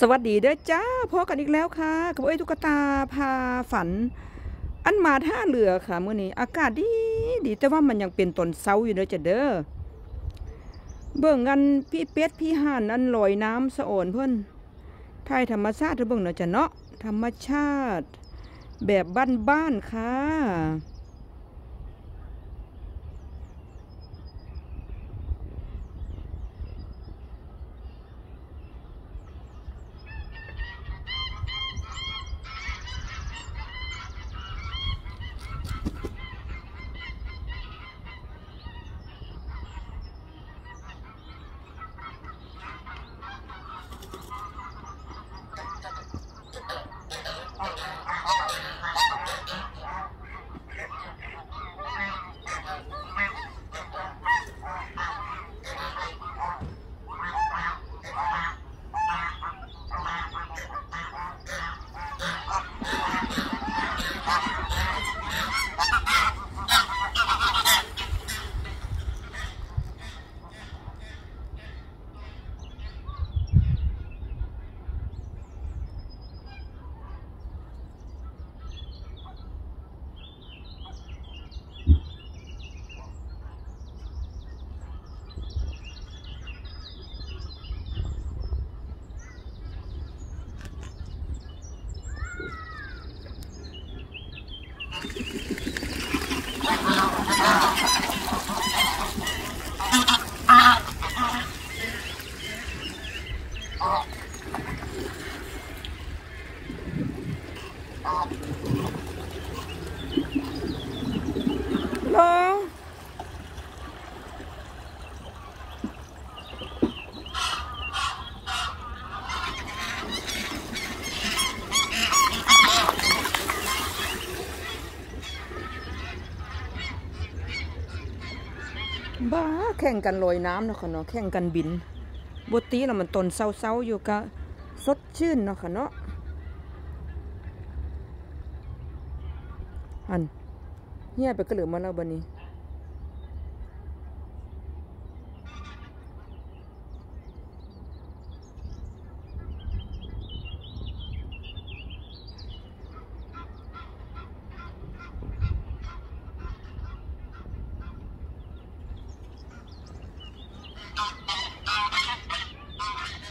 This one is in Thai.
สวัสดีเด้อจ้าพอกันอีกแล้วค่ะกับเอ้ยตุ๊กตาพาฝัน อันมาท่าเรือค่ะมื้อนี้ อากาศดีดีแต่ว่ามันยังเป็นตอนเช้าอยู่เด้อจ้ะเด้อเบิ่งกันพี่เป็ดพี่ห่านอันลอยน้ำสะโอนเพิ่อนถ่ายธรรมชาติเด้อเบิ่งเนาะจ้ะเนาะธรรมชาติ แบบบ้านๆค่ะ ลงบ้าแข่งกันลอยน้ำนะค่ะเนาะแข่งกันบิน บตีแล้วมันตนเศร้าๆอยู่กะสดชื่นเนาะค่ะเนาะอันเฮียไปกระเหลือมาแล้วบันนี้ Ah!